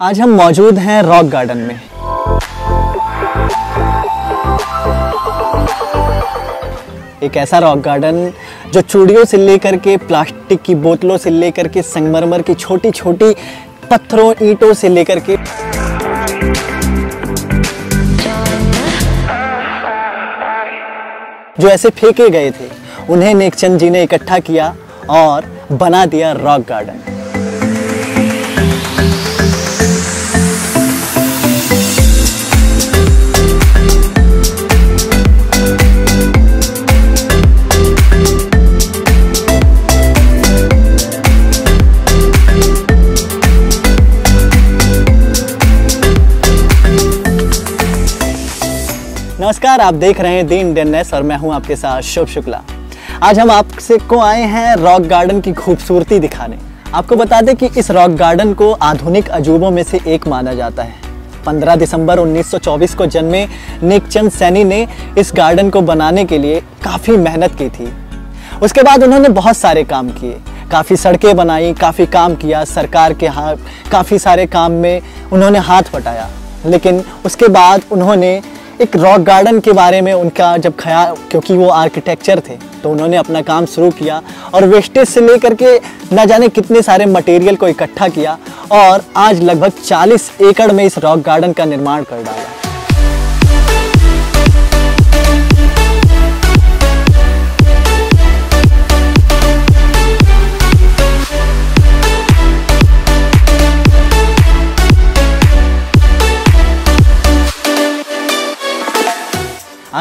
आज हम मौजूद हैं रॉक गार्डन में। एक ऐसा रॉक गार्डन जो चूड़ियों से लेकर के, प्लास्टिक की बोतलों से लेकर के, संगमरमर की छोटी छोटी पत्थरों, ईंटों से लेकर के। जो ऐसे फेंके गए थे, उन्हें नेकचंद जी ने इकट्ठा किया और बना दिया रॉक गार्डन। नमस्कार, आप देख रहे हैं दी इंडियन नेस और मैं हूँ आपके साथ शुभ शुक्ला। आज हम आपसे को आए हैं रॉक गार्डन की खूबसूरती दिखाने। आपको बता दें कि इस रॉक गार्डन को आधुनिक अजूबों में से एक माना जाता है। 15 दिसंबर 1924 को जन्मे नेकचंद सैनी ने इस गार्डन को बनाने के लिए काफ़ी मेहनत की थी। उसके बाद उन्होंने बहुत सारे काम किए। काफ़ी सड़कें बनाई, काफ़ी काम किया सरकार के हाथ, काफ़ी सारे काम में उन्होंने हाथ बटाया। लेकिन उसके बाद उन्होंने एक रॉक गार्डन के बारे में उनका जब ख्याल, क्योंकि वो आर्किटेक्चर थे तो उन्होंने अपना काम शुरू किया और वेस्टेज से लेकर के ना जाने कितने सारे मटेरियल को इकट्ठा किया और आज लगभग 40 एकड़ में इस रॉक गार्डन का निर्माण कर डाला।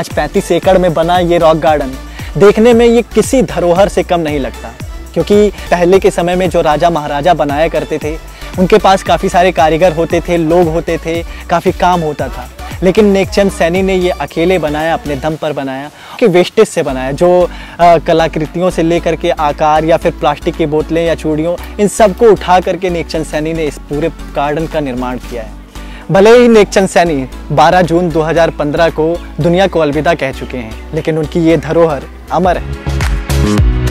आज 35 एकड़ में बना ये रॉक गार्डन देखने में ये किसी धरोहर से कम नहीं लगता। क्योंकि पहले के समय में जो राजा महाराजा बनाया करते थे, उनके पास काफ़ी सारे कारीगर होते थे, लोग होते थे, काफ़ी काम होता था। लेकिन नेकचंद सैनी ने ये अकेले बनाया, अपने दम पर बनाया, कि वेस्टेज से बनाया, जो कलाकृतियों से लेकर के आकार या फिर प्लास्टिक की बोतलें या चूड़ियों, इन सबको उठा करके नेकचंद सैनी ने इस पूरे गार्डन का निर्माण किया है। भले ही नेकचंद सैनी 12 जून 2015 को दुनिया को अलविदा कह चुके हैं, लेकिन उनकी ये धरोहर अमर है।